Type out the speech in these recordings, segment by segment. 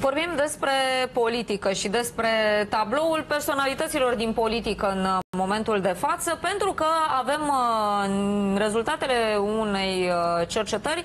Vorbim despre politică și despre tabloul personalităților din politică în uh, momentul de față, pentru că avem uh, rezultatele unei uh, cercetări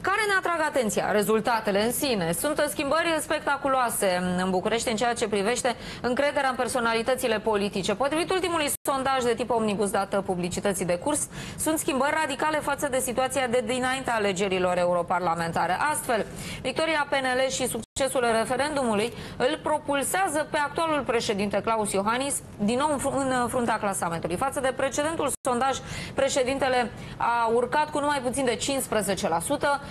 care ne atrag atenția? Rezultatele în sine. Sunt schimbări spectaculoase în București în ceea ce privește încrederea în personalitățile politice. Potrivit ultimului sondaj de tip omnibus dată publicității de curs, sunt schimbări radicale față de situația de dinaintea alegerilor europarlamentare. Astfel, victoria PNL și succesul referendumului îl propulsează pe actualul președinte Claus Iohannis din nou în fruntea clasamentului. Față de precedentul sondaj, președintele a urcat cu numai puțin de 15%.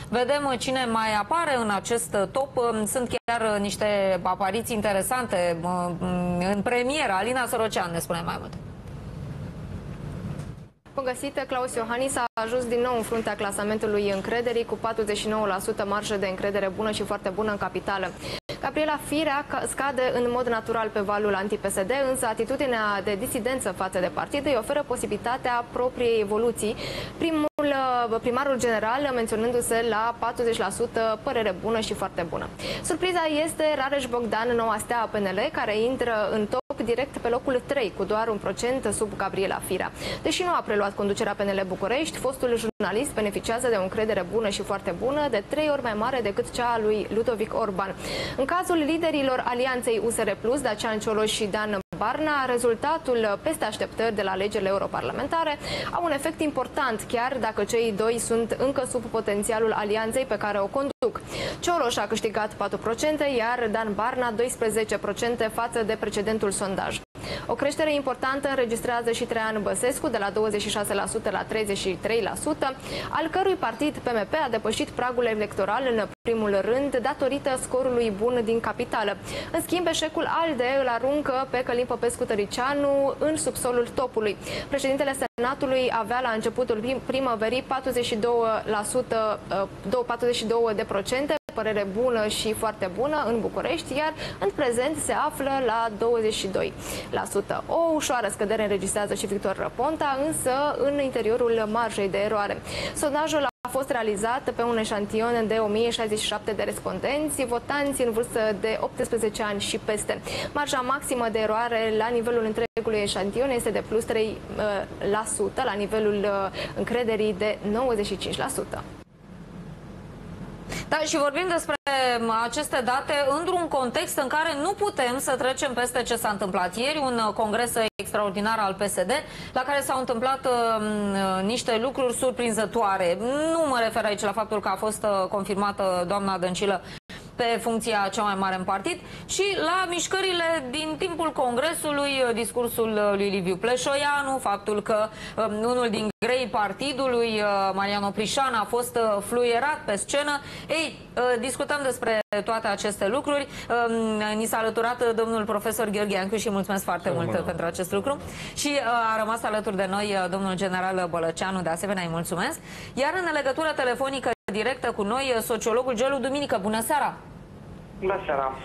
Vedem cine mai apare în acest top. Sunt chiar niște apariții interesante în premieră. Alina Sorocean ne spune mai mult. Bun găsit, Claus Iohannis a ajuns din nou în fruntea clasamentului încrederii cu 49% marjă de încredere bună și foarte bună în capitală. Gabriela Firea scade în mod natural pe valul anti-PSD, însă atitudinea de disidență față de partid îi oferă posibilitatea propriei evoluții. Primul, uh, primarul general menționându-se la 40% părere bună și foarte bună. Surpriza este Rareș Bogdan, noua stea a PNL, care intră în top direct pe locul 3, cu doar un procent sub Gabriela Firea. Deși nu a preluat conducerea PNL București, fostul jurnalist beneficiază de o încredere bună și foarte bună, de trei ori mai mare decât cea a lui Ludovic Orban. În cazul liderilor alianței USR Plus, Dacian Cioloș și Dan Barna, rezultatul peste așteptări de la alegerile europarlamentare au un efect important, chiar dacă cei doi sunt încă sub potențialul alianței pe care o conduc. Cioloș a câștigat 4%, iar Dan Barna 12% față de precedentul sondaj. O creștere importantă înregistrează și Traian Băsescu de la 26% la 33%, al cărui partid PMP a depășit pragul electoral în primul rând datorită scorului bun din capitală. În schimb, eșecul ALDE îl aruncă pe Călim Popescu Tăricianu în subsolul topului. Președintele Senatului avea la începutul primăverii 42%, 42 uh, de procente, părere bună și foarte bună în București, iar în prezent se află la 22%. O ușoară scădere înregistrează și Victor Ponta, însă în interiorul marjei de eroare. Sondajul a fost realizat pe un eșantion de 1067 de respondenți, votanți în vârstă de 18 ani și peste. Marja maximă de eroare la nivelul întregului eșantion este de plus 3%, uh, la nivelul uh, încrederii de 95%. Da, și vorbim despre aceste date într-un context în care nu putem să trecem peste ce s-a întâmplat ieri, un congres extraordinar al PSD, la care s-au întâmplat uh, niște lucruri surprinzătoare. Nu mă refer aici la faptul că a fost uh, confirmată doamna Dăncilă pe funcția cea mai mare în partid, ci la mișcările din timpul congresului, uh, discursul uh, lui Liviu Pleșoianu, faptul că um, unul din grei partidului, uh, Mariano Prișan, a fost uh, fluierat pe scenă. Ei, uh, discutăm despre toate aceste lucruri. Um, ni s-a alăturat domnul profesor Gheorghe Ancu și mulțumesc foarte mult pentru acest lucru. Și a rămas alături de noi domnul general Bălăceanu, de asemenea îi mulțumesc. Iar în legătură telefonică directă cu noi, sociologul Gelu Duminică. Bună seara! Bună seara!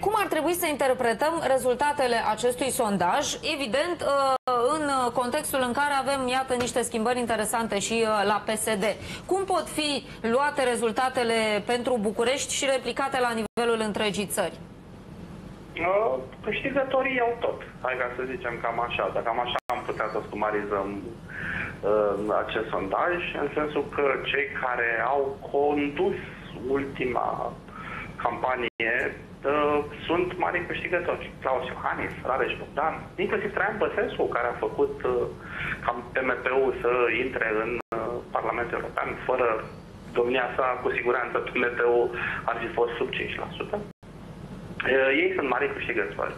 Cum ar trebui să interpretăm rezultatele acestui sondaj? Evident, uh, în contextul în care avem, iată, niște schimbări interesante și uh, la PSD. Cum pot fi luate rezultatele pentru București și replicate la nivelul întregii țări? Uh, câștigătorii au tot. Hai ca să zicem cam așa. Dacă cam așa am putea să sumarizăm acest sondaj, în sensul că cei care au condus ultima campanie uh, sunt mari câștigători. Claus Iohannis, Rareș Bogdan, inclusiv Traian Băsescu, care a făcut uh, cam PMP-ul să intre în uh, Parlamentul European fără domnia sa, cu siguranță PMP-ul ar fi fost sub 5%. Uh, ei sunt mari câștigători.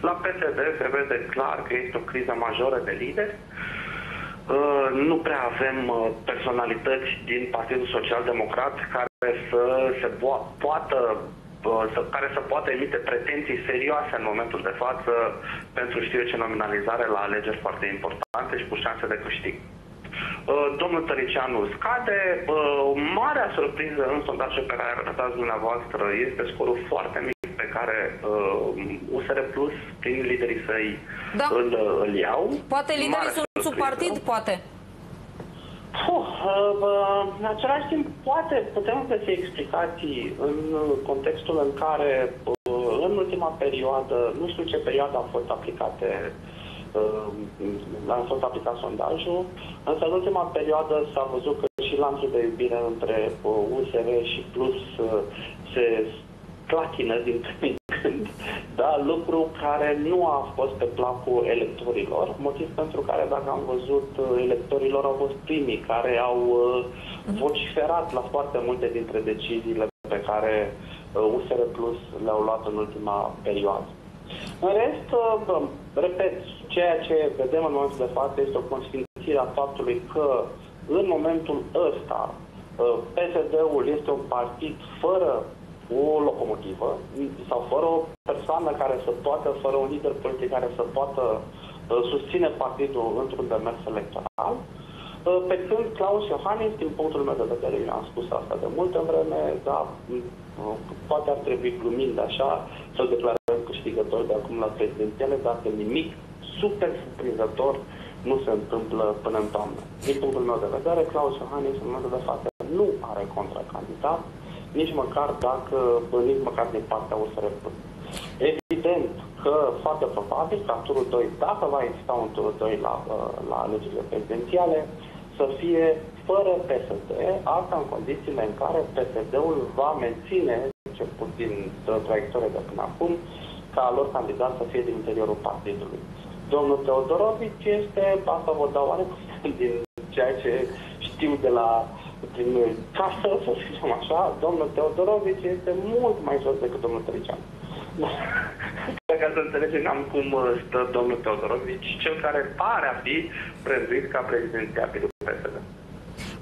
La PSD se vede clar că este o criză majoră de lideri. Uh, nu prea avem uh, personalități din Partidul Social Democrat care să se poată să, care să poată emite pretenții serioase în momentul de față pentru știu ce nominalizare la alegeri foarte importante și cu șanse de câștig. Uh, domnul Tăricianu scade. Uh, marea surpriză în sondajul pe care arătați dumneavoastră este scorul foarte mic pe care uh, USR Plus, prin liderii săi, da. îl, îl iau. Poate liderii sunt sub partid, poate. Oh, Uh, în același timp, poate putem găsi explicații în contextul în care uh, în ultima perioadă, nu știu ce perioadă au fost aplicate uh, a fost aplicat sondajul, însă în ultima perioadă s-a văzut că și lanțul de iubire între USR și Plus se clatină din când în când, da, lucru care nu a fost pe placul electorilor, motiv pentru care, dacă am văzut, electorilor au fost primii care au uh, vociferat la foarte multe dintre deciziile pe care USR uh, Plus le-au luat în ultima perioadă. În rest, uh, repet, ceea ce vedem în momentul de față este o consfințire a faptului că în momentul ăsta PSD-ul este un partid fără o locomotivă sau fără o persoană care să poată, fără un lider politic care să poată uh, susține partidul într-un demers electoral, uh, pe când Claus Iohannis, din punctul meu de vedere, eu am spus asta de multă vreme, dar uh, poate ar trebui glumind așa să-l declarăm câștigător de acum la prezidențiale, dacă nimic super surprinzător nu se întâmplă până în toamnă. Din punctul meu de vedere, Claus Iohannis, în momentul de față, nu are contracandidat, nici măcar dacă, nici măcar din partea USR. Evident că foarte probabil ca turul 2, dacă va exista un turul 2 la, la alegerile prezidențiale, să fie fără PSD, asta în condițiile în care PSD-ul va menține, cel puțin traiectoria de până acum, ca lor candidat să fie din interiorul partidului. Domnul Teodorovici este, asta vă dau oarecum din ceea ce știu de la prin casă, să zicem așa, domnul Teodorovici este mult mai jos decât domnul Tărician. Ca să înțelegem cam cum stă domnul Teodorovici, cel care pare a fi prezentuit ca prezidențiabil PSD.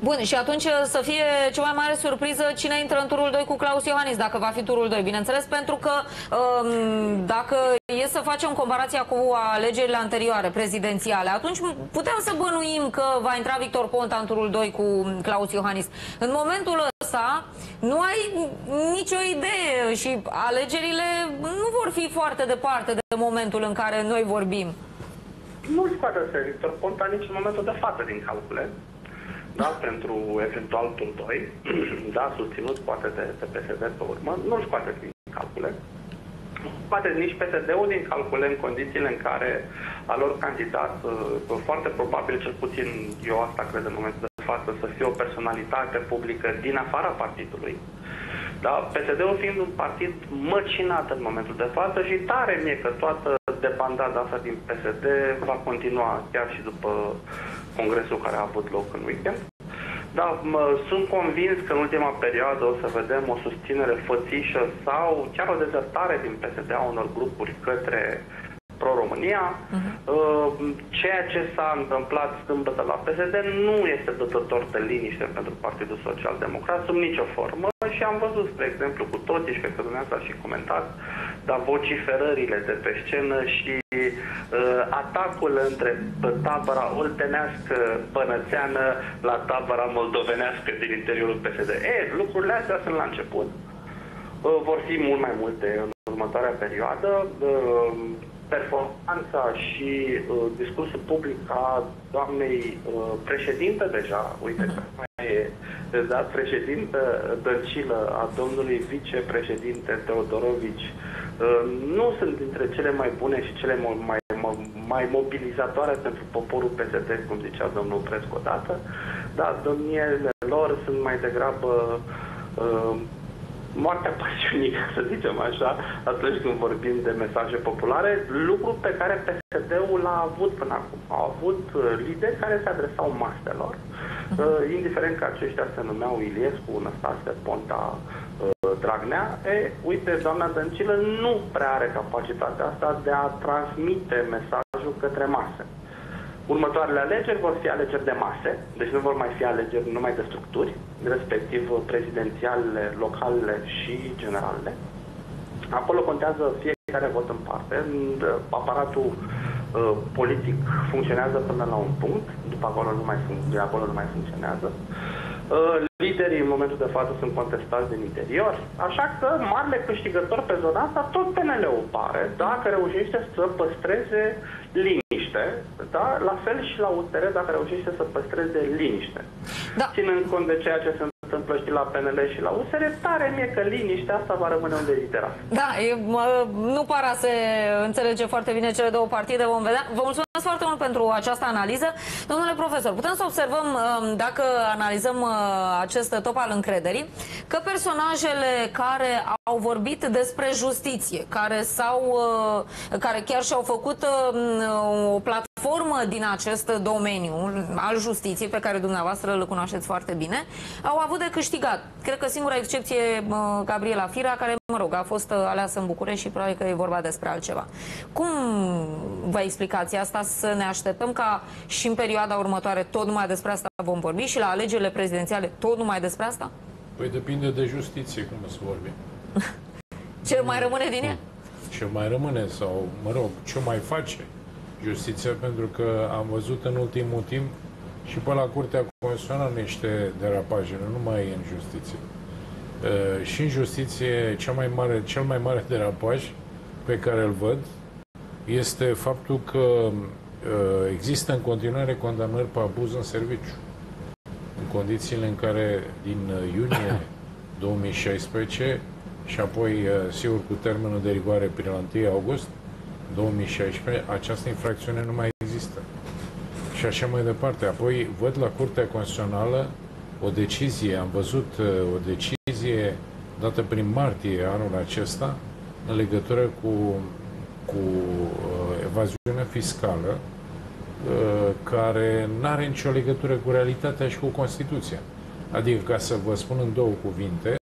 Bun, și atunci să fie cea mai mare surpriză cine intră în turul 2 cu Claus Iohannis, dacă va fi turul 2, bineînțeles, pentru că um, dacă e să facem comparația cu alegerile anterioare, prezidențiale, atunci putem să bănuim că va intra Victor Ponta în turul 2 cu Claus Iohannis. În momentul ăsta nu ai nicio idee și alegerile nu vor fi foarte departe de momentul în care noi vorbim. Nu scoate Victor Ponta nici în momentul de față din calcule da, pentru eventual tur 2, da, susținut poate de, de PSD pe urmă, nu-l scoate din calcule. Poate nici PSD-ul din calcule în condițiile în care a lor candidat, uh, foarte probabil, cel puțin eu asta cred în momentul de față, să fie o personalitate publică din afara partidului. Da? PSD-ul fiind un partid măcinat în momentul de față și tare mie că toată debandada asta din PSD va continua chiar și după congresul care a avut loc în weekend. Da, mă, sunt convins că în ultima perioadă o să vedem o susținere fățișă sau chiar o dezertare din PSD a unor grupuri către pro-România. Uh-huh. Ceea ce s-a întâmplat sâmbătă la PSD nu este dătător de liniște pentru Partidul Social Democrat sub nicio formă și am văzut, spre exemplu, cu toții și cred că dumneavoastră și comentat, dar vociferările de pe scenă și uh, atacul între tabăra oltenească bănățeană la tabăra moldovenească din interiorul PSD. E, lucrurile astea sunt la început. Uh, vor fi mult mai multe în următoarea perioadă. Uh, performanța și uh, discursul public a doamnei uh, președinte deja, uite, mai e dat președinte Dăncilă, a domnului vicepreședinte Teodorovici, uh, nu sunt dintre cele mai bune și cele mai, mai, mai mobilizatoare pentru poporul PSD, cum zicea domnul Prescu odată, dar domniile lor sunt mai degrabă uh, moartea pasiunii, să zicem așa, atunci când vorbim de mesaje populare, lucru pe care PSD-ul l-a avut până acum. Au avut uh, lideri care se adresau maselor, uh, indiferent că aceștia se numeau Iliescu, Năstase, Ponta, uh, Dragnea. E, uite, doamna Dăncilă nu prea are capacitatea asta de a transmite mesajul către mase. Următoarele alegeri vor fi alegeri de mase, deci nu vor mai fi alegeri numai de structuri, respectiv prezidențiale, locale și generale. Acolo contează fiecare vot în parte. Aparatul uh, politic funcționează până la un punct, după acolo nu mai, de acolo nu mai funcționează. Uh, liderii în momentul de față sunt contestați din interior, așa că marele câștigător pe zona asta tot PNL-ul pare, dacă reușește să păstreze liniște liniște, da? la fel și la USR dacă reușește să păstreze liniște. Da. Ținând cont de ceea ce se întâmplă și la PNL și la USR, tare mie că liniștea asta va rămâne un deziderat. Da, e, mă, nu para să înțelege foarte bine cele două partide, vom vedea. Vă mulțumesc foarte mult pentru această analiză. Domnule profesor, putem să observăm, um, dacă analizăm uh, acest top al încrederii, că personajele care au vorbit despre justiție, care, s-au, uh, care chiar și-au făcut um, o platformă din acest domeniu al justiției, pe care dumneavoastră îl cunoașteți foarte bine, au avut de câștigat. Cred că singura excepție, Gabriela Fira, care, mă rog, a fost uh, aleasă în București și probabil că e vorba despre altceva. Cum vă explicați asta să ne așteptăm ca și în perioada următoare tot numai despre asta vom vorbi și la alegerile prezidențiale tot numai despre asta? Păi depinde de justiție cum să vorbim. Ce mai rămâne din ea? Ce mai rămâne sau, mă rog, ce mai face justiția, pentru că am văzut în ultimul timp și pe la Curtea Constituțională niște derapaje, nu numai în justiție. Uh, și în justiție, cel mai mare, cel mai mare derapaj pe care îl văd este faptul că uh, există în continuare condamnări pe abuz în serviciu. În condițiile în care din iunie 2016 și apoi, sigur, cu termenul de rigoare până la 1 august 2016, această infracțiune nu mai există. Și așa mai departe. Apoi văd la Curtea Constituțională o decizie, am văzut o decizie dată prin martie anul acesta în legătură cu, cu evaziunea fiscală care nu are nicio legătură cu realitatea și cu Constituția. Adică, ca să vă spun în două cuvinte,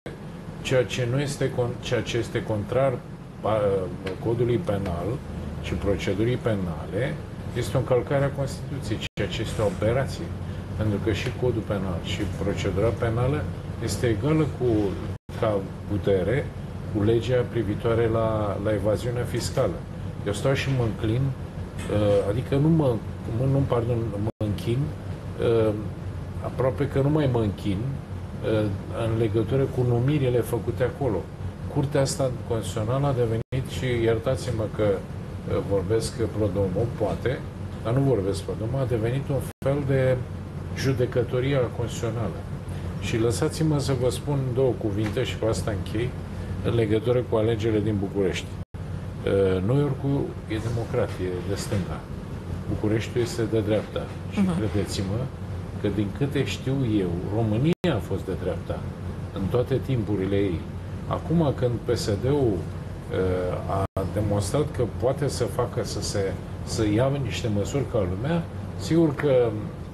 ceea ce, nu este, ceea ce este contrar codului penal și procedurii penale este o încălcare a Constituției, ceea ce este o operație. Pentru că și codul penal și procedura penală este egală cu, ca putere cu legea privitoare la, la evaziunea fiscală. Eu stau și mă înclin, adică nu mă, nu, pardon, mă închin, aproape că nu mai mă închin în legătură cu numirile făcute acolo. Curtea asta constituțională a devenit și, iertați-mă că vorbesc prodomo, poate, dar nu vorbesc prodomo, a devenit un fel de judecătoria constituțională. Și lăsați-mă să vă spun două cuvinte și cu asta închei în legătură cu alegerile din București. New Yorkul e democratie de stânga. Bucureștiul este de dreapta. Și uh-huh. credeți-mă că din câte știu eu, România a fost de dreapta în toate timpurile ei. Acum când PSD-ul uh, a demonstrat că poate să facă să se să ia niște măsuri ca lumea, sigur că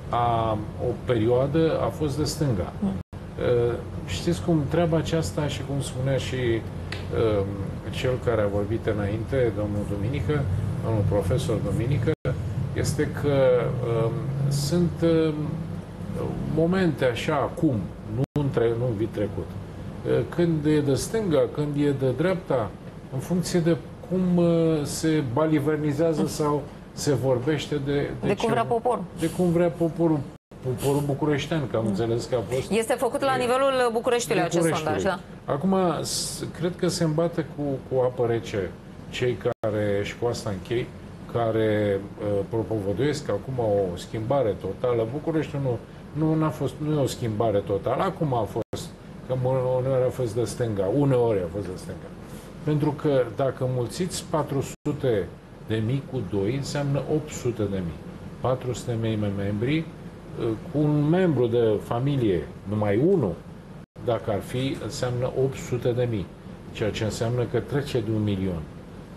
a, o perioadă a fost de stânga. Mm. Uh, știți cum treaba aceasta și cum spunea și uh, cel care a vorbit înainte, domnul Duminică, domnul profesor Duminică, este că uh, sunt uh, momente așa acum, nu în, tre- nu în vit trecut. Când e de stânga, când e de dreapta, în funcție de cum se balivernizează sau se vorbește de... De, de cum vrea poporul. De cum vrea poporul. Poporul bucureștean, că am mm. înțeles că a fost... Este făcut la nivelul Bucureștiului, Bucureștiului. acest sondaj, da? Acum, cred că se îmbate cu, cu apă rece cei care, și cu asta închei, care uh, propovăduiesc acum o schimbare totală. Bucureștiul nu, nu a fost, nu e o schimbare totală. Acum a fost, că uneori a fost de stânga, uneori a fost de stânga. Pentru că dacă mulțiți 400 de mii cu 2, înseamnă 800 de mii. 400 de mii membri, uh, cu un membru de familie, numai unul, dacă ar fi, înseamnă 800 de mii, ceea ce înseamnă că trece de un milion.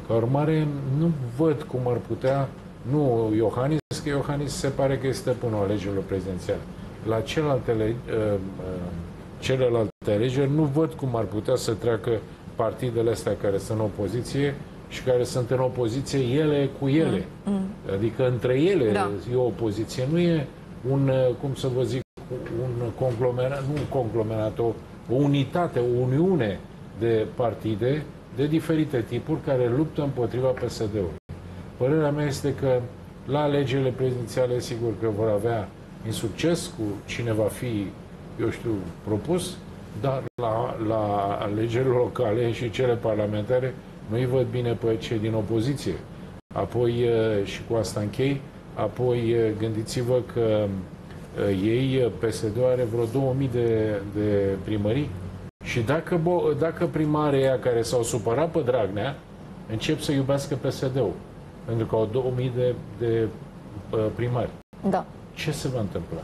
Ca urmare, nu văd cum ar putea, nu Iohannis, că Iohannis se pare că este până alegerilor prezidențiale. La celelalte, uh, uh, celelalte alegeri nu văd cum ar putea să treacă partidele astea care sunt în opoziție și care sunt în opoziție ele cu ele. Mm. mm. Adică între ele da. e o opoziție. Nu e un, uh, cum să vă zic, un conglomerat, nu un conglomerat, o, o unitate, o uniune de partide de diferite tipuri care luptă împotriva PSD-ului. Părerea mea este că la alegerile prezidențiale, sigur că vor avea insucces cu cine va fi, eu știu, propus, dar la, la alegerile locale și cele parlamentare nu-i văd bine pe cei din opoziție. apoi uh, și cu asta închei, apoi uh, gândiți-vă că uh, ei, PSD-ul are vreo 2000 de, de primării și dacă, bo- dacă primarii aia care s-au supărat pe Dragnea încep să iubească PSD-ul, pentru că au 2000 de, de uh, primari, Da. Ce se va întâmpla?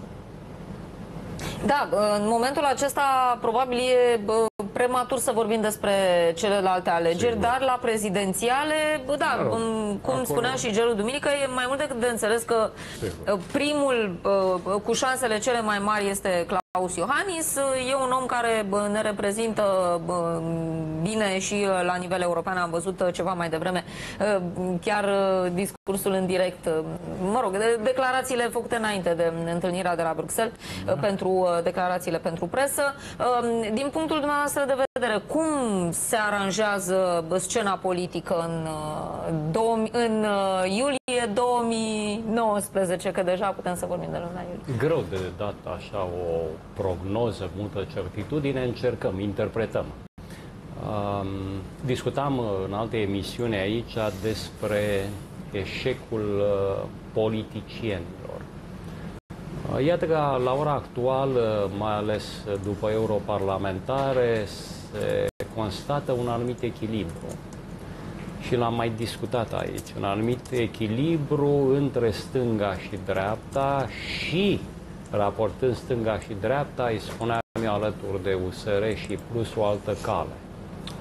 Da, în momentul acesta probabil e bă, prematur să vorbim despre celelalte alegeri, Sigur. dar la prezidențiale, bă, da, Mă rog, cum acolo- spunea și Gelu Duminică, e mai mult decât de înțeles că Sigur. uh, primul uh, cu șansele cele mai mari este Claus Iohannis. E un om care bă, ne reprezintă bă, bine și uh, la nivel european. Am văzut uh, ceva mai devreme uh, chiar uh, discursul în direct, uh, mă rog, de- declarațiile făcute înainte de întâlnirea de la Bruxelles uh, pentru uh, declarațiile pentru presă. Uh, Din punctul dumneavoastră de vedere, cum se aranjează bă, scena politică în, uh, două- în uh, iulie 2019, că deja putem să vorbim de luna iulie? Greu de dat așa o prognoză, multă certitudine, încercăm, interpretăm. Um, discutam în alte emisiuni aici despre eșecul uh, politicienilor. Uh, Iată că la ora actuală, mai ales după europarlamentare, se constată un anumit echilibru. Și l-am mai discutat aici, un anumit echilibru între stânga și dreapta și, raportând stânga și dreapta, îi spuneam eu alături de USR și plus o altă cale,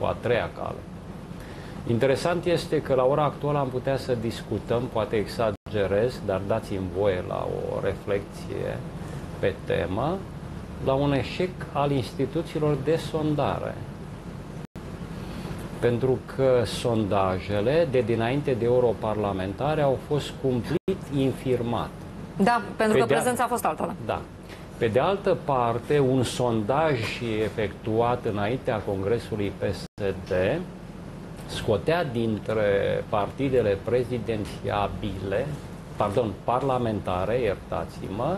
o a treia cale. Interesant este că la ora actuală am putea să discutăm, poate exagerez, dar dați-mi voie la o reflexie pe temă, la un eșec al instituțiilor de sondare. Pentru că sondajele de dinainte de europarlamentare au fost cumplit infirmate. Da, pentru Pe că de-a- prezența a fost alta. Da. Pe de altă parte, un sondaj efectuat înaintea Congresului PSD scotea dintre partidele prezidențiabile, pardon, parlamentare, iertați-mă,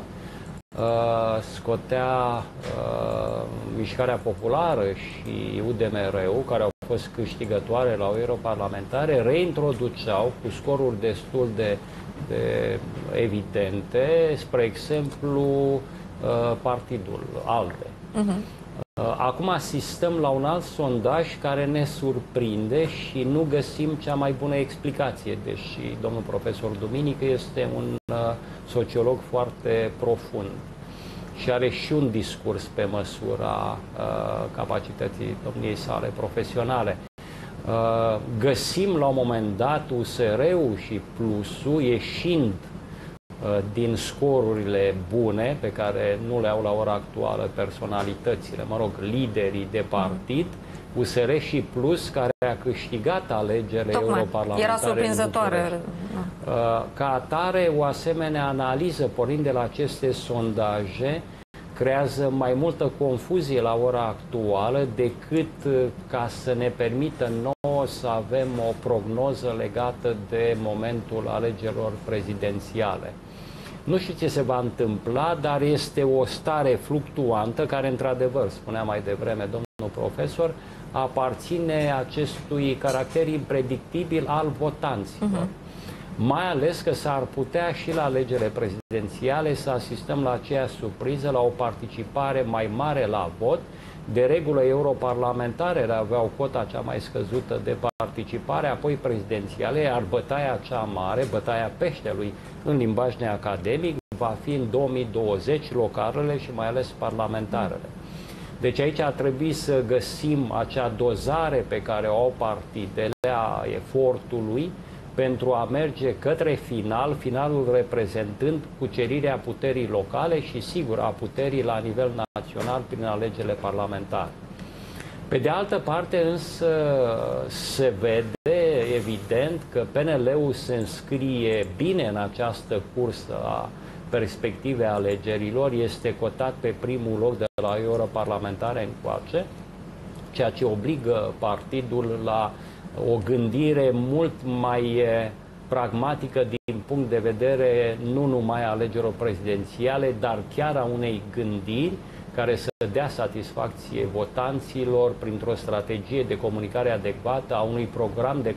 uh, scotea uh, Mișcarea Populară și UDMR-ul, care au fost câștigătoare la o europarlamentare, reintroduceau cu scoruri destul de, de evidente, spre exemplu, uh, partidul ALDE. Uh, Acum asistăm la un alt sondaj care ne surprinde și nu găsim cea mai bună explicație, deși domnul profesor Duminică este un uh, sociolog foarte profund și are și un discurs pe măsura uh, capacității domniei sale profesionale. Uh, găsim la un moment dat USR-ul și plusul ieșind uh, din scorurile bune pe care nu le au la ora actuală personalitățile, mă rog, liderii de partid, USR și Plus, care a câștigat alegerile Tocmai, europarlamentare. era în surprinzătoare. București. Uh, Ca atare, o asemenea analiză, pornind de la aceste sondaje, creează mai multă confuzie la ora actuală decât uh, ca să ne permită nouă să avem o prognoză legată de momentul alegerilor prezidențiale. Nu știu ce se va întâmpla, dar este o stare fluctuantă care, într-adevăr, spunea mai devreme domnul profesor, aparține acestui caracter impredictibil al votanților. Mai ales că s-ar putea și la alegerile prezidențiale să asistăm la aceea surpriză, la o participare mai mare la vot. De regulă, europarlamentarele aveau cota cea mai scăzută de participare, apoi prezidențiale, iar bătaia cea mare, bătaia peștelui în limbaj neacademic, va fi în 2020 localele și mai ales parlamentarele. Deci aici ar trebui să găsim acea dozare pe care o au partidele a efortului pentru a merge către final, finalul reprezentând cucerirea puterii locale și, sigur, a puterii la nivel național prin alegerile parlamentare. Pe de altă parte, însă, se vede evident că PNL-ul se înscrie bine în această cursă a perspective alegerilor, este cotat pe primul loc de la europarlamentare încoace, ceea ce obligă partidul la o gândire mult mai eh, pragmatică din punct de vedere nu numai a alegerilor prezidențiale, dar chiar a unei gândiri care să dea satisfacție votanților printr-o strategie de comunicare adecvată a unui program de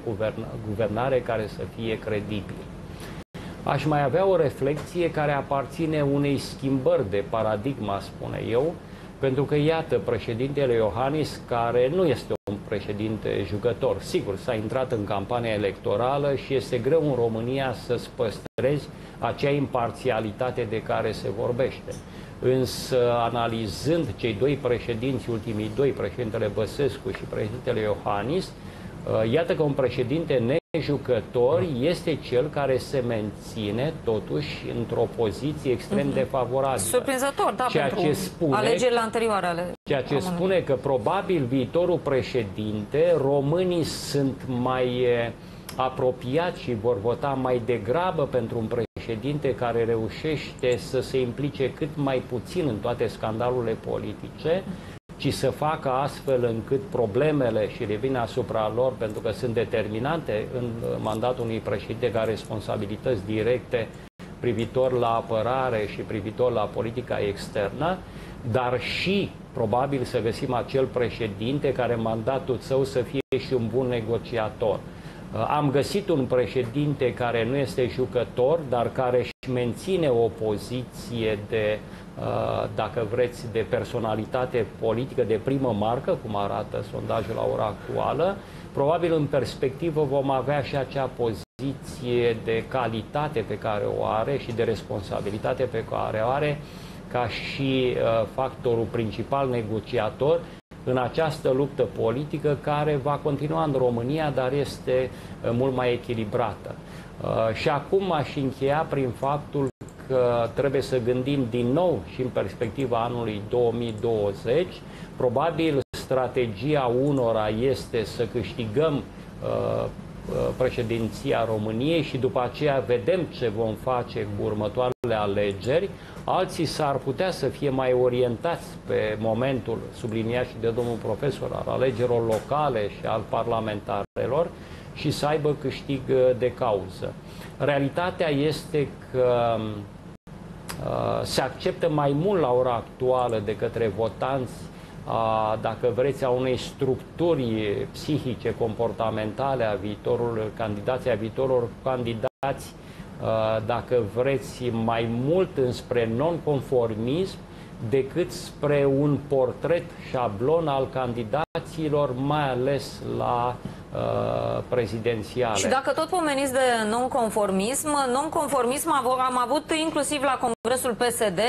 guvernare care să fie credibil. Aș mai avea o reflexie care aparține unei schimbări de paradigma, spune eu, pentru că, iată, președintele Iohannis, care nu este un președinte jucător, sigur, s-a intrat în campania electorală și este greu în România să-ți păstrezi acea imparțialitate de care se vorbește. Însă, analizând cei doi președinți, ultimii doi, președintele Băsescu și președintele Iohannis, iată că un președinte jucător este cel care se menține totuși într-o poziție extrem uh-huh. de favorabilă. Surprinzător, da, ceea pentru ce spune, alegerile anterioare ale Ceea ce spune că probabil viitorul președinte, românii sunt mai apropiați și vor vota mai degrabă pentru un președinte care reușește să se implice cât mai puțin în toate scandalurile politice ci să facă astfel încât problemele și revin asupra lor, pentru că sunt determinante în mandatul unui președinte ca responsabilități directe privitor la apărare și privitor la politica externă, dar și probabil să găsim acel președinte care mandatul său să fie și un bun negociator. Am găsit un președinte care nu este jucător, dar care își menține o poziție de uh, Uh, dacă vreți, de personalitate politică de primă marcă, cum arată sondajul la ora actuală, probabil în perspectivă vom avea și acea poziție de calitate pe care o are și de responsabilitate pe care o are ca și uh, factorul principal negociator în această luptă politică care va continua în România, dar este uh, mult mai echilibrată. Și acum aș încheia prin faptul că trebuie să gândim din nou și în perspectiva anului 2020. Probabil strategia unora este să câștigăm uh, uh, președinția României și după aceea vedem ce vom face cu următoarele alegeri. Alții s-ar putea să fie mai orientați pe momentul subliniat și de domnul profesor al alegerilor locale și al parlamentarelor și să aibă câștig uh, de cauză. Realitatea este că Uh, se acceptă mai mult la ora actuală de către votanți a, dacă vreți, a unei structuri psihice, comportamentale a viitorului candidații, a viitorilor candidați, uh, dacă vreți, mai mult înspre nonconformism decât spre un portret șablon al candidaților, mai ales la uh, prezidențiale. Și dacă tot pomeniți de nonconformism, nonconformism am avut inclusiv la Congresul PSD,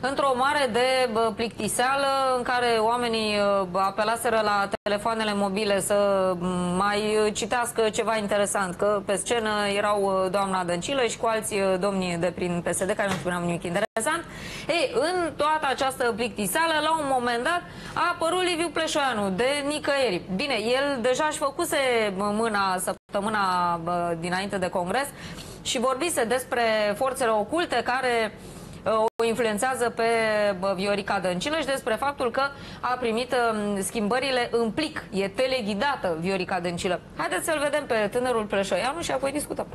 într-o mare de plictiseală în care oamenii apelaseră la telefoanele mobile să mai citească ceva interesant, că pe scenă erau doamna Dăncilă și cu alți domni de prin PSD care nu spuneam nimic interesant. Ei, în toată această plictiseală, la un moment dat, a apărut Liviu Pleșoianu de nicăieri. Bine, el deja își făcuse mâna săptămâna dinainte de congres și vorbise despre forțele oculte care o influențează pe Viorica Dăncilă și despre faptul că a primit schimbările în plic. E teleghidată Viorica Dăncilă. Haideți să-l vedem pe tânărul Pleșoianu și apoi discutăm.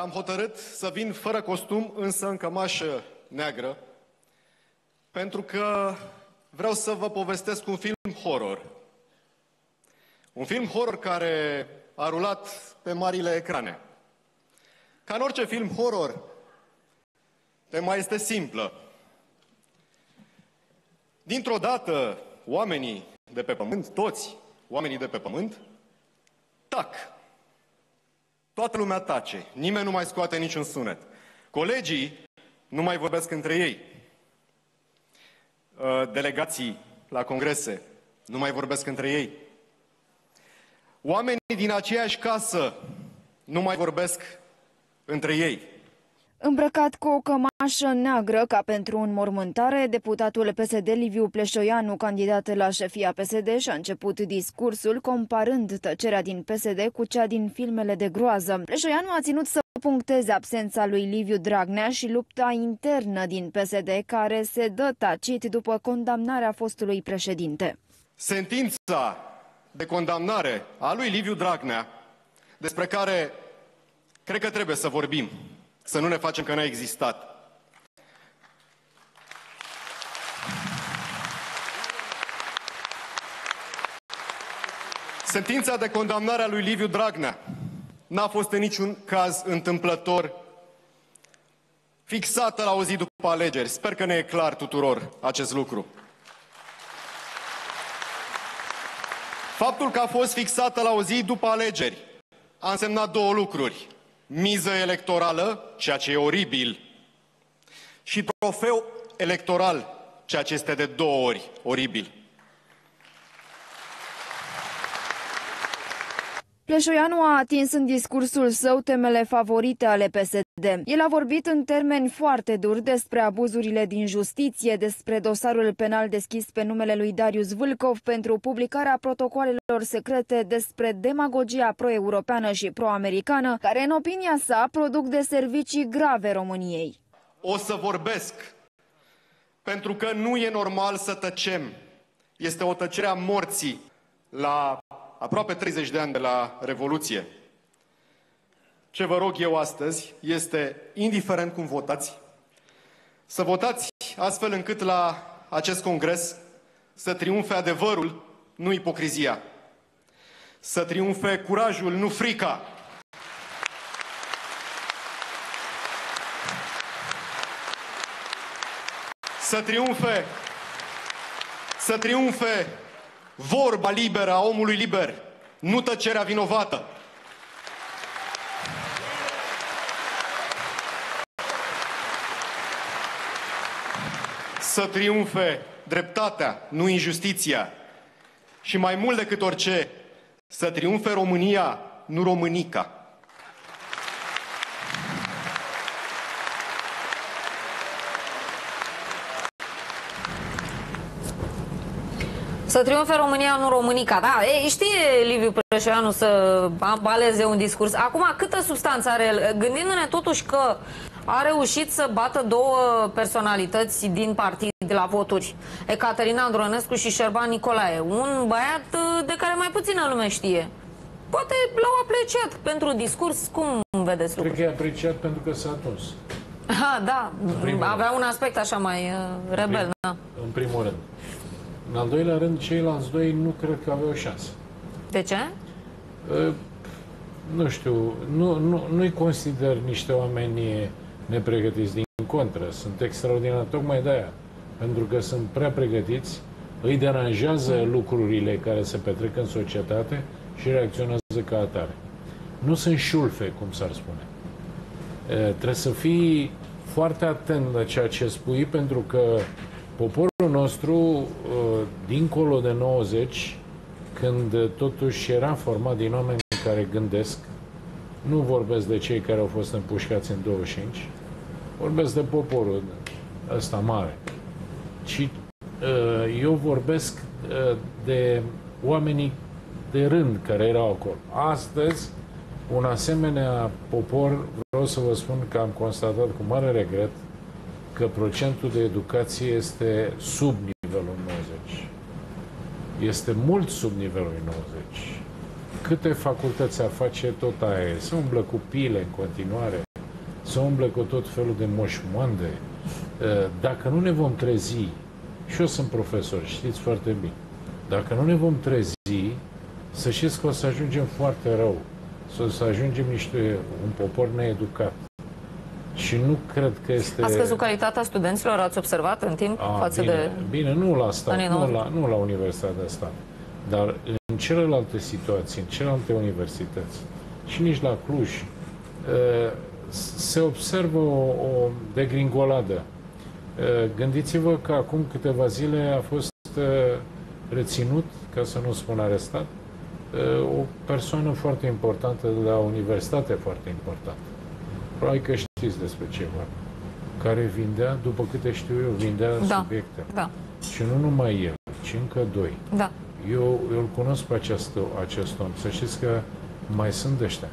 Am hotărât să vin fără costum, însă în cămașă neagră, pentru că vreau să vă povestesc un film horror. Un film horror care a rulat pe marile ecrane. Ca în orice film horror, tema este simplă. Dintr-o dată, oamenii de pe pământ, toți oamenii de pe pământ, tac. Toată lumea tace, nimeni nu mai scoate niciun sunet. Colegii nu mai vorbesc între ei. Uh, delegații la congrese nu mai vorbesc între ei. Oamenii din aceeași casă nu mai vorbesc între ei. Îmbrăcat cu o cămașă neagră ca pentru înmormântare, deputatul PSD Liviu Pleșoianu, candidat la șefia PSD, și-a început discursul comparând tăcerea din PSD cu cea din filmele de groază. Pleșoianu a ținut să puncteze absența lui Liviu Dragnea și lupta internă din PSD, care se dă tacit după condamnarea fostului președinte. Sentința de condamnare a lui Liviu Dragnea, despre care cred că trebuie să vorbim, să nu ne facem că n-a existat. Sentința de condamnare a lui Liviu Dragnea n-a fost în niciun caz întâmplător fixată la o zi după alegeri. Sper că ne e clar tuturor acest lucru. Faptul că a fost fixată la o zi după alegeri a însemnat două lucruri. Miză electorală, ceea ce e oribil, și trofeu electoral, ceea ce este de două ori oribil. Pleșoianu a atins în discursul său temele favorite ale PSD. El a vorbit în termeni foarte duri despre abuzurile din justiție, despre dosarul penal deschis pe numele lui Darius Vâlcov pentru publicarea protocolelor secrete despre demagogia pro-europeană și pro-americană, care în opinia sa produc de servicii grave României. O să vorbesc, pentru că nu e normal să tăcem. Este o tăcere a morții la aproape 30 de ani de la Revoluție. Ce vă rog eu astăzi este, indiferent cum votați, să votați astfel încât la acest congres să triumfe adevărul, nu ipocrizia. Să triumfe curajul, nu frica. Să triumfe, să triumfe vorba liberă a omului liber, nu tăcerea vinovată. Să triumfe dreptatea, nu injustiția. Și mai mult decât orice, să triumfe România, nu Românica. Să triumfe România, nu Românica. Da, e, știe Liviu Preșoianu să baleze un discurs. Acum, câtă substanță are el? Gândindu-ne totuși că a reușit să bată două personalități din partid la voturi. Ecaterina Andronescu și Șerban Nicolae. Un băiat uh, de care mai puțină lume știe. Poate l-au apreciat pentru discurs. Cum vedeți Cred că e apreciat pentru că s-a dus. Ha, da, avea un aspect așa mai uh, rebel. Prim, da. În primul rând. În al doilea rând, ceilalți doi nu cred că aveau șansă. De ce? Uh, nu știu, nu, nu, nu-i consider niște oameni nepregătiți din contră. Sunt extraordinari tocmai de aia. Pentru că sunt prea pregătiți, îi deranjează lucrurile care se petrec în societate și reacționează ca atare. Nu sunt șulfe, cum s-ar spune. Uh, trebuie să fii foarte atent la ceea ce spui, pentru că Poporul nostru, uh, dincolo de 90, când totuși era format din oameni care gândesc, nu vorbesc de cei care au fost împușcați în 25, vorbesc de poporul ăsta mare. Ci uh, eu vorbesc uh, de oamenii de rând care erau acolo. Astăzi, un asemenea popor, vreau să vă spun că am constatat cu mare regret că procentul de educație este sub nivelul 90. Este mult sub nivelul 90. Câte facultăți a face tot aia Se umblă cu pile în continuare, se umblă cu tot felul de moșmoande. Ă, dacă nu ne vom trezi, și eu sunt profesor, știți foarte bine, dacă nu ne vom trezi, să știți că o să ajungem foarte rău. Să ajungem niște, un popor needucat. Și nu cred că este... A scăzut calitatea studenților, ați observat în timp A, față bine, de... Bine, nu la stat, nu la, nu la Universitatea de Stat, dar în celelalte situații, în celelalte universități și nici la Cluj, se observă o, o degringoladă. Gândiți-vă că acum câteva zile a fost reținut, ca să nu spun arestat, o persoană foarte importantă de la o universitate foarte importantă. Probabil că știți despre ceva. Care vindea, după câte știu eu, vindea da. subiecte. Da. Și nu numai el, ci încă doi. Da. Eu, eu îl cunosc pe acest, acest om. Să știți că mai sunt de ăștia.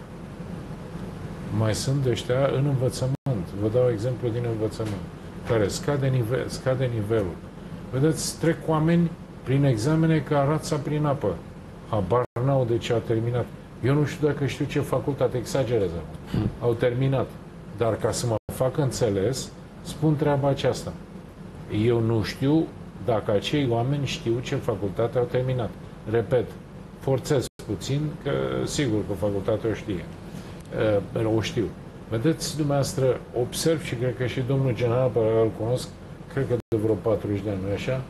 Mai sunt de ăștia în învățământ. Vă dau exemplu din învățământ. Care scade, nivel, scade nivelul. Vedeți, trec oameni prin examene ca rața prin apă. Habar n-au de ce au terminat. Eu nu știu dacă știu ce facultate, exagerez Hmm. Au terminat. Dar ca să mă fac înțeles, spun treaba aceasta. Eu nu știu dacă acei oameni știu ce facultate au terminat. Repet, forțez, puțin, că sigur că facultatea o știe. Uh, o știu. Vedeți, dumneavoastră, observ și cred că și domnul general, pe care îl cunosc, cred că de vreo 40 de ani, nu așa?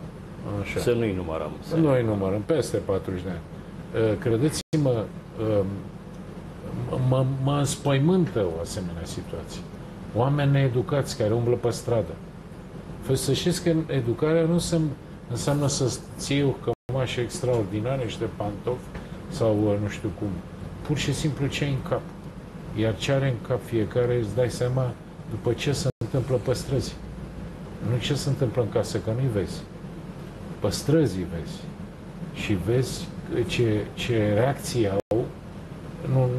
Așa. Să nu-i numărăm. Să nu-i numărăm, peste 40 de ani. Uh, credeți-mă, um, mă, mă înspăimântă o asemenea situație. Oameni needucați care umblă pe stradă. Să știți că educarea nu înseamnă, înseamnă să ții o cămașă extraordinară, niște pantofi sau uh, nu știu cum. Pur și simplu ce ai în cap. Iar ce are în cap fiecare îți dai seama după ce se întâmplă pe străzi. Nu ce se întâmplă în casă, că nu-i vezi. Pe străzi vezi. Și vezi ce, ce reacții au,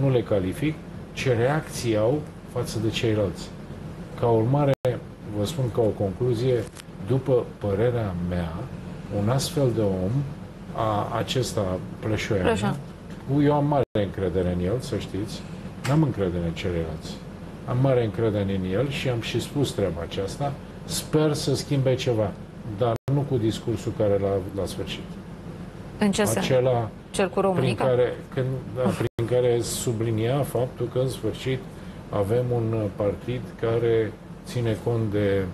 nu, nu le calific, ce reacții au față de ceilalți. Ca urmare, vă spun ca o concluzie, după părerea mea, un astfel de om, a, acesta Pleșoian, eu am mare încredere în el, să știți, n-am încredere în ceilalți. Am mare încredere în el și am și spus treaba aceasta. Sper să schimbe ceva, dar nu cu discursul care l-a, l-a sfârșit. În ce Acela Cel cu prin care, când, da, prin care sublinia faptul că în sfârșit avem un partid care ține cont de,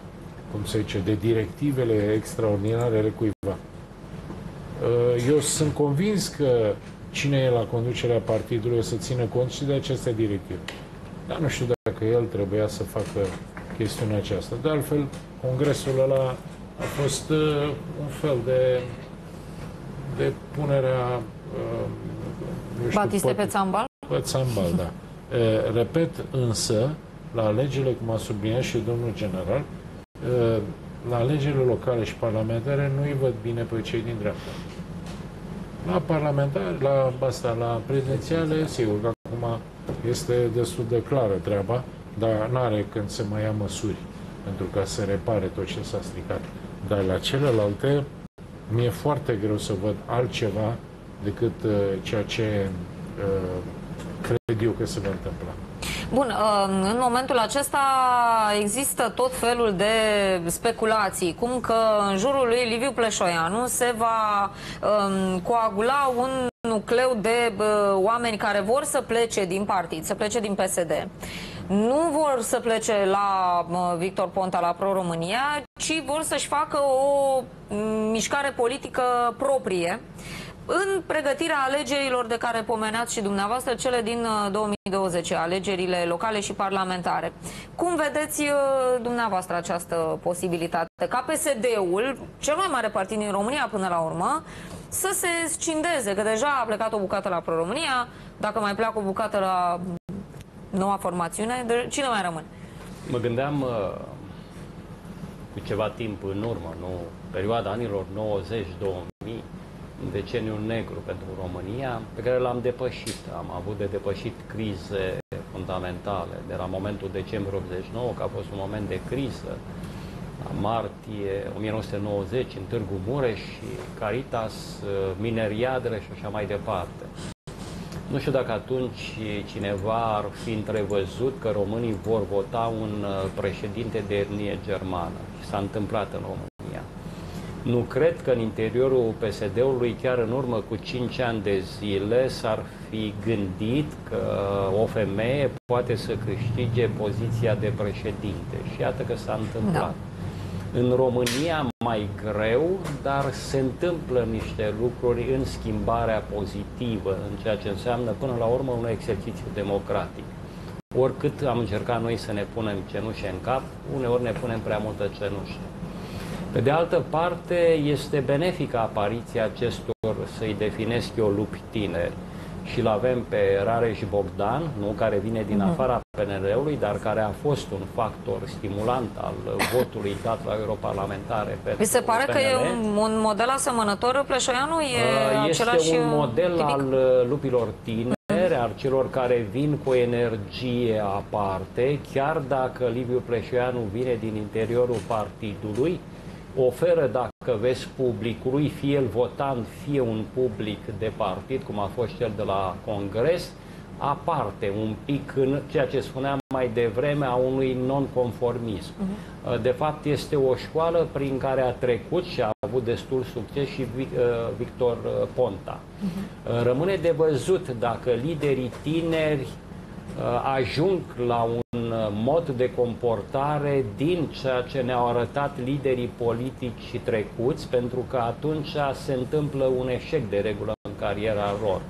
cum se zice, de directivele extraordinare ale cuiva. Uh, eu sunt convins că cine e la conducerea partidului o să țină cont și de aceste directive. Dar nu știu dacă el trebuia să facă chestiunea aceasta. De altfel, congresul ăla a fost uh, un fel de, de punerea uh, nu știu, Batiste pe țambal? Pe țambal, da. Uh, repet însă, la alegerile, cum a subliniat și domnul general, la alegerile locale și parlamentare nu-i văd bine pe cei din dreapta. La parlamentari, la asta, la prezidențiale, sigur că acum este destul de clară treaba, dar nu are când se mai ia măsuri pentru ca să repare tot ce s-a stricat. Dar la celelalte, mi-e foarte greu să văd altceva decât uh, ceea ce uh, cred eu că se va întâmpla. Bun, uh, în momentul acesta există tot felul de speculații, cum că în jurul lui Liviu Pleșoianu se va um, coagula un nucleu de uh, oameni care vor să plece din partid, să plece din PSD. Nu vor să plece la uh, Victor Ponta, la Pro-România, ci vor să-și facă o mm, mișcare politică proprie în pregătirea alegerilor de care pomeneați și dumneavoastră, cele din 2020, uh, alegerile locale și parlamentare. Cum vedeți uh, dumneavoastră această posibilitate? Ca PSD-ul, cel mai mare partid din România până la urmă, să se scindeze, că deja a plecat o bucată la Pro-România, dacă mai pleacă o bucată la noua formațiune, de cine mai rămâne? Mă gândeam uh, cu ceva timp în urmă, nu? perioada anilor 90-2000, un deceniu negru pentru România, pe care l-am depășit. Am avut de depășit crize fundamentale, de la momentul decembrie 89, că a fost un moment de criză, la martie 1990, în Târgu Mureș și Caritas, mineriadele și așa mai departe. Nu știu dacă atunci cineva ar fi întrevăzut că românii vor vota un președinte de etnie germană. Și s-a întâmplat în România. Nu cred că în interiorul PSD-ului, chiar în urmă cu 5 ani de zile, s-ar fi gândit că o femeie poate să câștige poziția de președinte. Și iată că s-a întâmplat. Da. În România mai greu, dar se întâmplă niște lucruri în schimbarea pozitivă, în ceea ce înseamnă până la urmă un exercițiu democratic. Oricât am încercat noi să ne punem cenușe în cap, uneori ne punem prea multă cenușă. Pe de altă parte, este benefică apariția acestor, să-i definesc eu, lupi tineri. Și îl avem pe Rareș Bogdan, nu, care vine din mhm. afara PNL-ului, dar care a fost un factor stimulant al votului dat la europarlamentare pentru Mi se pare PNL. că e un, un model asemănător, Pleșoianu? E este același un model tipic? al uh, lupilor tineri, al celor care vin cu energie aparte, chiar dacă Liviu Pleșoianu vine din interiorul partidului, oferă, dacă vezi, publicului, fie el votant, fie un public de partid, cum a fost cel de la Congres, aparte un pic în ceea ce spuneam mai devreme a unui nonconformism. Uh-huh. De fapt, este o școală prin care a trecut și a avut destul succes și Victor Ponta. Uh-huh. Rămâne de văzut dacă liderii tineri ajung la un mod de comportare din ceea ce ne-au arătat liderii politici trecuți, pentru că atunci se întâmplă un eșec de regulă în cariera lor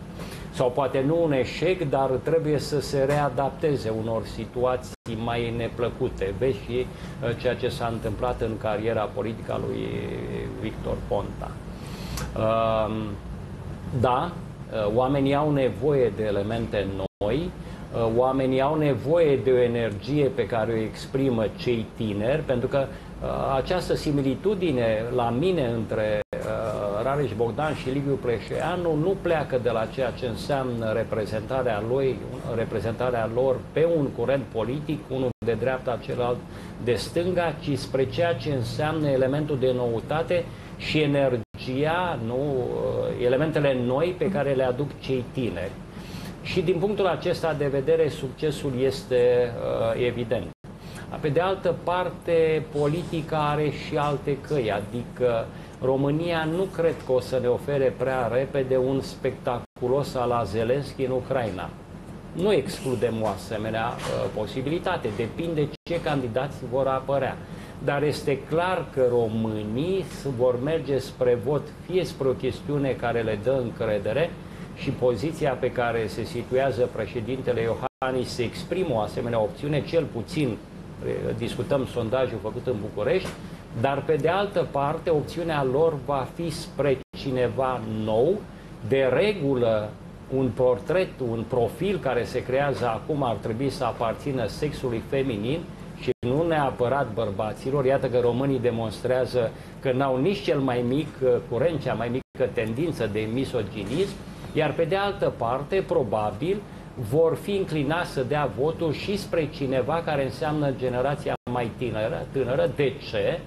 sau poate nu un eșec, dar trebuie să se readapteze unor situații mai neplăcute. Vezi și uh, ceea ce s-a întâmplat în cariera politică a lui Victor Ponta. Um, da, uh, oamenii au nevoie de elemente noi, uh, oamenii au nevoie de o energie pe care o exprimă cei tineri, pentru că această similitudine la mine între Rareș Bogdan și Liviu Preșeanu nu pleacă de la ceea ce înseamnă reprezentarea, lui, reprezentarea lor pe un curent politic, unul de dreapta, celălalt de stânga, ci spre ceea ce înseamnă elementul de noutate și energia, nu, uh, elementele noi pe care le aduc cei tineri. Și din punctul acesta de vedere, succesul este uh, evident. Pe de altă parte, politica are și alte căi, adică România nu cred că o să ne ofere prea repede un spectaculos la Zelenski în Ucraina. Nu excludem o asemenea uh, posibilitate, depinde ce candidați vor apărea. Dar este clar că românii vor merge spre vot fie spre o chestiune care le dă încredere și poziția pe care se situează președintele Iohannis se exprimă o asemenea opțiune, cel puțin uh, discutăm sondajul făcut în București, dar pe de altă parte opțiunea lor va fi spre cineva nou, de regulă un portret, un profil care se creează acum ar trebui să aparțină sexului feminin și nu neapărat bărbaților. Iată că românii demonstrează că n-au nici cel mai mic uh, curent, cea mai mică tendință de misoginism, iar pe de altă parte, probabil, vor fi inclinați să dea votul și spre cineva care înseamnă generația mai tânără. tânără. De ce?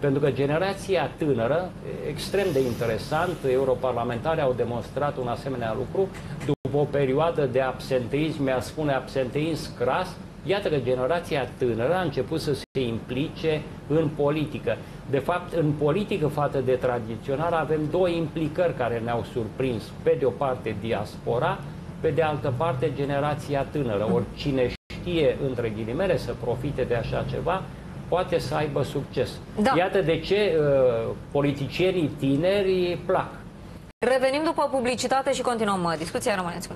Pentru că generația tânără, extrem de interesant, europarlamentarii au demonstrat un asemenea lucru, după o perioadă de absenteism, mi-a spune absenteism cras, iată că generația tânără a început să se implice în politică. De fapt, în politică față de tradițional avem două implicări care ne-au surprins. Pe de o parte diaspora, pe de altă parte generația tânără. Oricine știe, între ghilimele, să profite de așa ceva, poate să aibă succes. Da. Iată de ce uh, politicienii tineri plac. Revenim după publicitate și continuăm uh, discuția. Rămâneți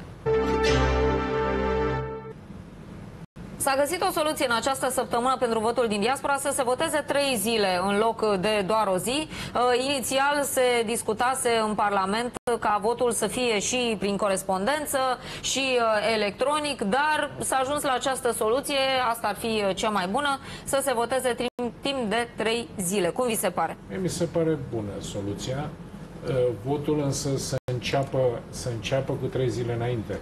S-a găsit o soluție în această săptămână pentru votul din diaspora să se voteze trei zile în loc de doar o zi. Uh, inițial se discutase în Parlament ca votul să fie și prin corespondență și uh, electronic, dar s-a ajuns la această soluție, asta ar fi uh, cea mai bună, să se voteze timp de trei zile. Cum vi se pare? Mi se pare bună soluția. Votul însă să înceapă, să înceapă cu trei zile înainte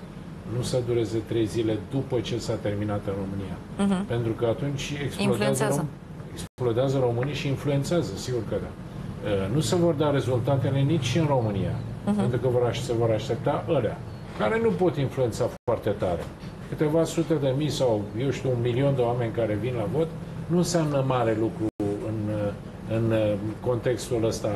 nu să dureze trei zile după ce s-a terminat în România. Uh-huh. Pentru că atunci explodează, rom- explodează românii și influențează, sigur că da. Uh, nu se vor da rezultatele nici în România, uh-huh. pentru că vor, se vor aștepta ălea, care nu pot influența foarte tare. Câteva sute de mii sau, eu știu, un milion de oameni care vin la vot, nu înseamnă mare lucru în, în contextul ăsta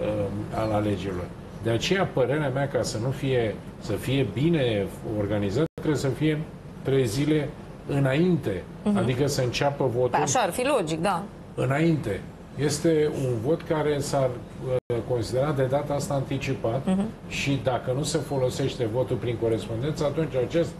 uh, al alegerilor. De aceea, părerea mea, ca să nu fie, să fie bine organizat, trebuie să fie trei zile înainte, uh-huh. adică să înceapă votul. Păi așa ar fi logic, da. Înainte. Este un vot care s-ar uh, considera de data asta anticipat uh-huh. și dacă nu se folosește votul prin corespondență, atunci acest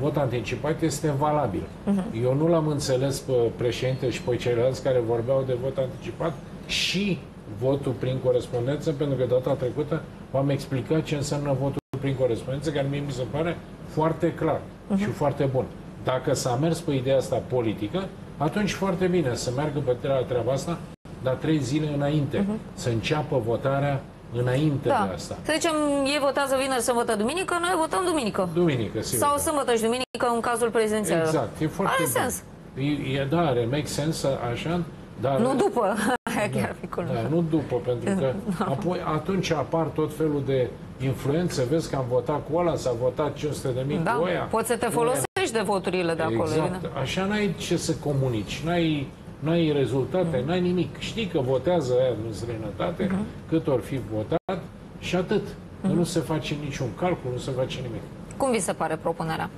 vot anticipat este valabil. Uh-huh. Eu nu l-am înțeles pe președinte și pe ceilalți care vorbeau de vot anticipat și votul prin corespondență, pentru că data trecută v-am explicat ce înseamnă votul prin corespondență, care mie mi se pare foarte clar uh-huh. și foarte bun. Dacă s-a mers pe ideea asta politică, atunci foarte bine să meargă pe la treaba asta, dar trei zile înainte, uh-huh. să înceapă votarea înainte da. de asta. Să zicem, ei votează vineri, sâmbătă, duminică, noi votăm duminică. Duminică, sigur. Sau sâmbătă și duminică în cazul prezidențial. Exact, e foarte Are bun. sens. E, e, da, are make sense așa, dar... Nu după. da, chiar fi da, nu după, pentru că apoi, atunci apar tot felul de influențe. Vezi că am votat cu ăla, s-a votat 500 de mii da, cu oia. Poți să te folosești de voturile de acolo. Exact. Așa n-ai ce să comunici. N-ai n-ai rezultate, n-ai nimic. Știi că votează aia în străinătate, cât or fi votat și atât. Că nu se face niciun calcul, nu se face nimic. Cum vi se pare propunerea?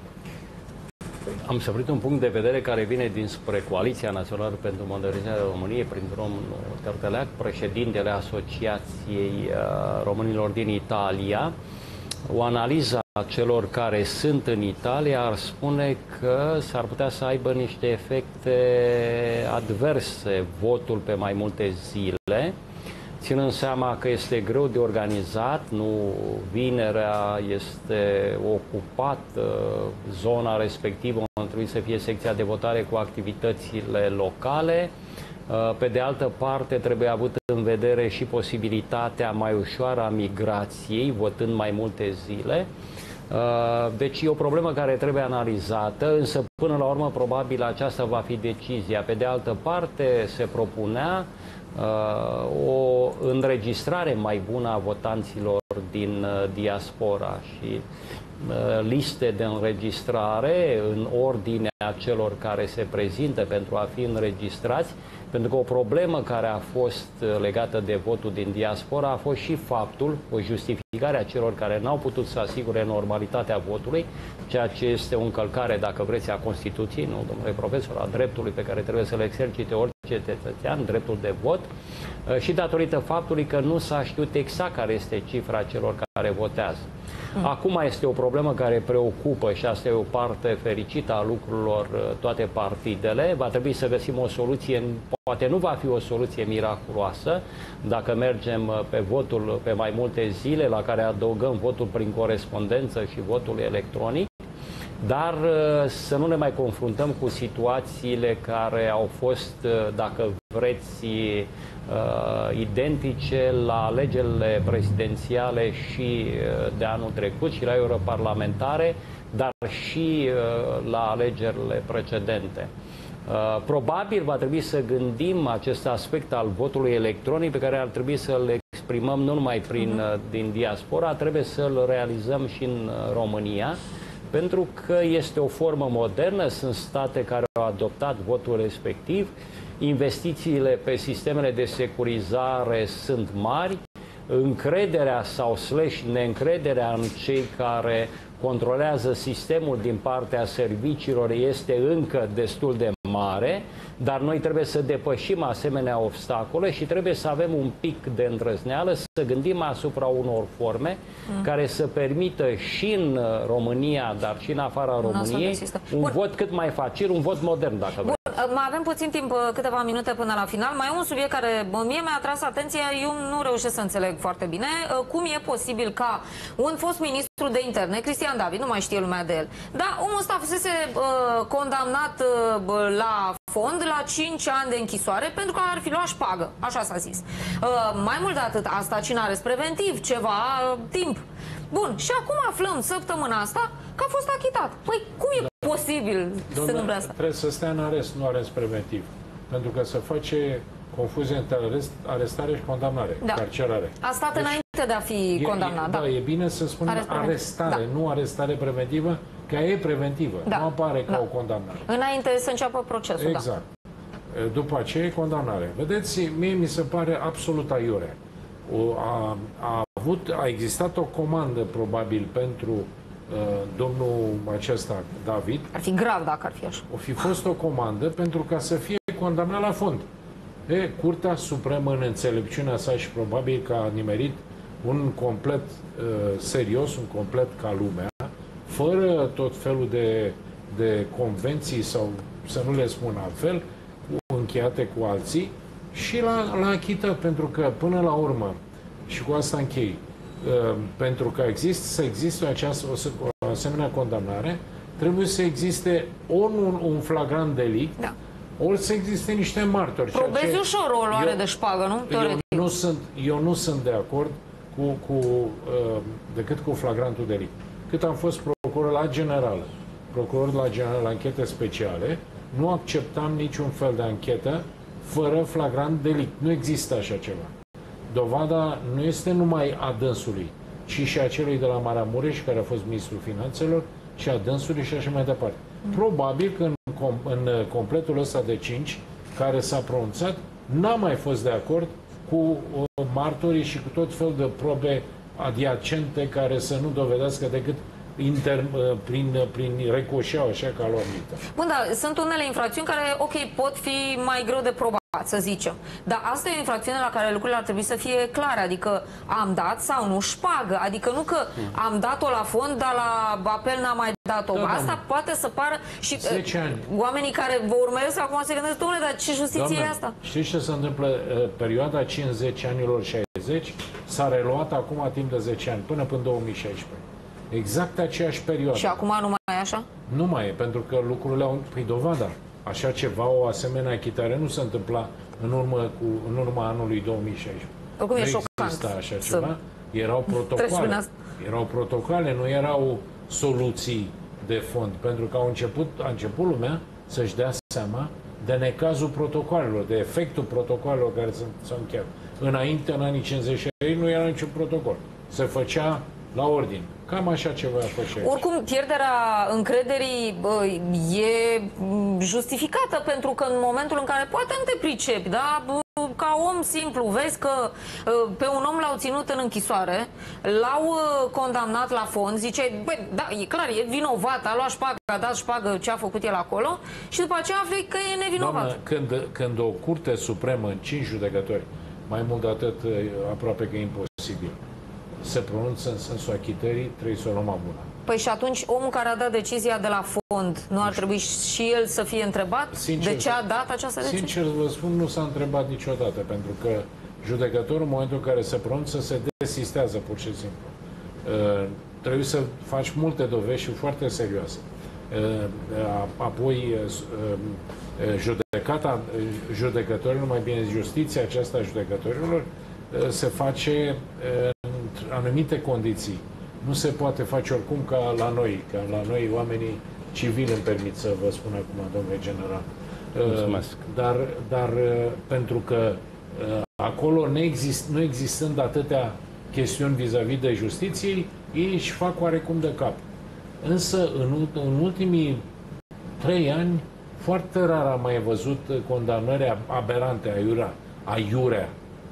Am săvârșit un punct de vedere care vine dinspre Coaliția Națională pentru Modernizarea României prin domnul Terteleac, președintele Asociației uh, Românilor din Italia. O analiză a celor care sunt în Italia ar spune că s-ar putea să aibă niște efecte adverse votul pe mai multe zile ținând seama că este greu de organizat, nu vinerea este ocupat, zona respectivă unde trebuie să fie secția de votare cu activitățile locale. Pe de altă parte, trebuie avut în vedere și posibilitatea mai ușoară a migrației, votând mai multe zile. Deci e o problemă care trebuie analizată, însă până la urmă probabil aceasta va fi decizia. Pe de altă parte, se propunea Uh, o înregistrare mai bună a votanților din uh, diaspora și uh, liste de înregistrare în ordinea celor care se prezintă pentru a fi înregistrați, pentru că o problemă care a fost legată de votul din diaspora a fost și faptul, o justificare a celor care n-au putut să asigure normalitatea votului, ceea ce este o încălcare, dacă vreți, a Constituției, nu, domnule profesor, a dreptului pe care trebuie să-l exercite orice cetățean, dreptul de vot, uh, și datorită faptului că nu s-a știut exact care este cifra celor care votează. Mm. Acum este o problemă care preocupă și asta e o parte fericită a lucrurilor uh, toate partidele. Va trebui să găsim o soluție, poate nu va fi o soluție miraculoasă, dacă mergem uh, pe votul pe mai multe zile, la care adăugăm votul prin corespondență și votul electronic, dar uh, să nu ne mai confruntăm cu situațiile care au fost, uh, dacă vreți, uh, identice la alegerile prezidențiale și de anul trecut și la europarlamentare, dar și la alegerile precedente. Probabil va trebui să gândim acest aspect al votului electronic pe care ar trebui să-l exprimăm nu numai prin, uh-huh. din diaspora, trebuie să-l realizăm și în România pentru că este o formă modernă, sunt state care au adoptat votul respectiv, investițiile pe sistemele de securizare sunt mari, încrederea sau slash neîncrederea în cei care controlează sistemul din partea serviciilor este încă destul de mare, dar noi trebuie să depășim asemenea obstacole și trebuie să avem un pic de îndrăzneală, să gândim asupra unor forme mm. care să permită și în România, dar și în afara României, un Bun. vot cât mai facil, un vot modern, dacă vreți. Mai avem puțin timp, uh, câteva minute până la final. Mai e un subiect care mie mi-a atras atenția, eu nu reușesc să înțeleg foarte bine. Uh, cum e posibil ca un fost ministru de interne, Cristian David, nu mai știe lumea de el, dar omul ăsta fusese uh, condamnat uh, la fond la 5 ani de închisoare pentru că ar fi luat șpagă, așa s-a zis. Uh, mai mult de atât, asta cine arest preventiv, ceva uh, timp. Bun, și acum aflăm săptămâna asta că a fost achitat. Păi cum e da. posibil să se întâmple asta? Trebuie să stea în arest, nu arest preventiv. Pentru că se face confuzie între arest, arestare și condamnare, da. carcerare. A stat deci, înainte de a fi condamnat, e, da. da. e bine să spunem Arest arestare, da. nu arestare preventivă, că e preventivă, da. nu apare ca da. o condamnare. Înainte să înceapă procesul, exact. da. După aceea e condamnare. Vedeți, mie mi se pare absolut aiurea. O, a, a, avut, a existat o comandă, probabil, pentru uh, domnul acesta, David. Ar fi grav dacă ar fi așa. O fi fost o comandă pentru ca să fie condamnat la fond. E, Curtea Supremă, în înțelepciunea sa și probabil că a nimerit un complet uh, serios, un complet ca lumea, fără tot felul de, de convenții sau, să nu le spun altfel, încheiate cu alții, și l-a, l-a achitat, pentru că, până la urmă, și cu asta închei, uh, pentru că există, să existe această, o, o asemenea condamnare, trebuie să existe ori un, un flagrant delict, da. ori să existe niște martori. Probezi ce, ușor o luare eu, de șpagă, nu? Teoretic. Eu nu, sunt, eu nu sunt de acord cu, cu, uh, decât cu flagrantul delict. Cât am fost procuror la general, procuror la general la închete speciale, nu acceptam niciun fel de anchetă fără flagrant delict. Nu există așa ceva. Dovada nu este numai a dânsului, ci și a celui de la Maramureș, care a fost ministrul finanțelor, și a dânsului și așa mai departe. Probabil că în, în completul ăsta de 5 care s-a pronunțat n-a mai fost de acord cu uh, martorii și cu tot fel de probe adiacente care să nu dovedească decât inter, uh, prin, uh, prin recoșeau, așa ca luat Bun, da, sunt unele infracțiuni care, ok, pot fi mai greu de probat să zicem. Dar asta e o infracțiune la care lucrurile ar trebui să fie clare, adică am dat sau nu șpagă, adică nu că am dat-o la fond, dar la apel n-am mai dat-o. Da, asta doamne. poate să pară și 10 ani. oamenii care vă urmăresc acum se gândesc, domnule, dar ce justiție doamne, e asta? Știți ce se întâmplă? Uh, perioada 50 anilor 60 s-a reluat acum timp de 10 ani, până până 2016. Exact aceeași perioadă. Și acum nu mai e așa? Nu mai e, pentru că lucrurile au... Păi dovada. Așa ceva, o asemenea achitare nu se întâmpla în, urmă cu, în urma anului 2016. Oricum nu e șocant. așa ceva. Erau protocoale. Erau protocoale, nu erau soluții de fond. Pentru că au început, a început lumea să-și dea seama de necazul protocolelor, de efectul protocolelor care s-au încheiat. Înainte, în anii 50 nu era niciun protocol. Se făcea la ordine. Cam așa ceva face Oricum, pierderea încrederii bă, e justificată, pentru că în momentul în care poate nu te pricepi, da? ca om simplu, vezi că ă, pe un om l-au ținut în închisoare, l-au ă, condamnat la fond, zice, băi, da, e clar, e vinovat, a luat șpagă, a dat șpagă ce a făcut el acolo și după aceea afli că e nevinovat. Doamne, când, când o curte supremă în cinci judecători, mai mult de atât, aproape că e imposibil, se pronunță în sensul achitării, trebuie să o luăm bună. Păi și atunci omul care a dat decizia de la fond, nu ar trebui și el să fie întrebat sincer, de ce a dat această decizie? Sincer vă spun, nu s-a întrebat niciodată, pentru că judecătorul în momentul în care se pronunță se desistează pur și simplu. Uh, trebuie să faci multe dovezi și foarte serioase. Uh, apoi uh, uh, judecata judecătorilor, mai bine justiția aceasta a judecătorilor, uh, se face uh, anumite condiții. Nu se poate face oricum ca la noi, ca la noi oamenii civili îmi permit să vă spun acum, domnule general. Mulțumesc. Dar, dar pentru că acolo nu, exist, nu existând atâtea chestiuni vis-a-vis -vis de justiție, ei își fac oarecum de cap. Însă, în, în ultimii trei ani, foarte rar am mai văzut condamnări aberante, aiurea, aiurea.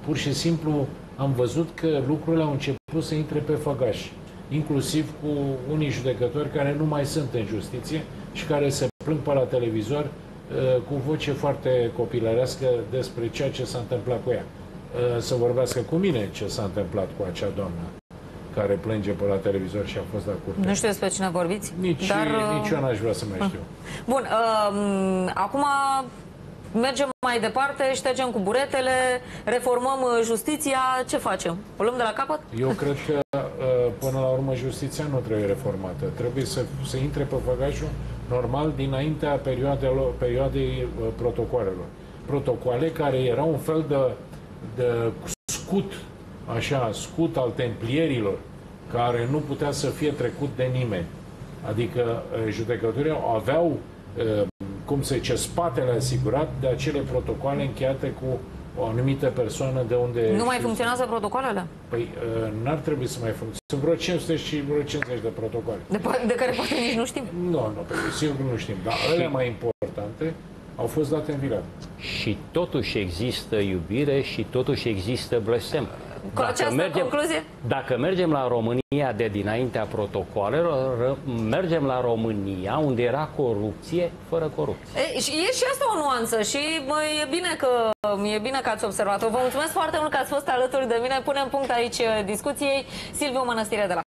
Pur și simplu am văzut că lucrurile au început să intre pe făgaș, inclusiv cu unii judecători care nu mai sunt în justiție și care se plâng pe la televizor uh, cu voce foarte copilărească despre ceea ce s-a întâmplat cu ea. Uh, să vorbească cu mine ce s-a întâmplat cu acea doamnă care plânge pe la televizor și a fost la curte. Nu știu despre cine vorbiți? Nici, dar, nici eu n-aș vrea să mai știu. Bun, uh, acum mergem mai departe, ștergem cu buretele, reformăm uh, justiția, ce facem? O luăm de la capăt? Eu cred că uh, până la urmă justiția nu trebuie reformată. Trebuie să, să intre pe făgașul normal dinaintea perioadelor, perioadei uh, protocoalelor. Protocoale care erau un fel de, de scut, așa, scut al templierilor, care nu putea să fie trecut de nimeni. Adică judecătorii aveau cum se zice, spatele asigurat de acele protocoale încheiate cu o anumită persoană de unde... Nu mai funcționează protocoalele? Păi uh, n-ar trebui să mai funcționeze. Sunt vreo 500 și vreo 50 de protocoale. De, de care poate nici nu știm? Nu, nu, pe sigur nu știm. Dar ele mai importante au fost date în vilat. Și totuși există iubire și totuși există blestem. Cu dacă această mergem, concluzie? Dacă mergem la România de dinaintea protocoalelor, mergem la România unde era corupție fără corupție. E, și e și asta o nuanță și bă, e bine că e bine că ați observat-o. Vă mulțumesc foarte mult că ați fost alături de mine. Punem punct aici discuției. Silviu Mănăstire de la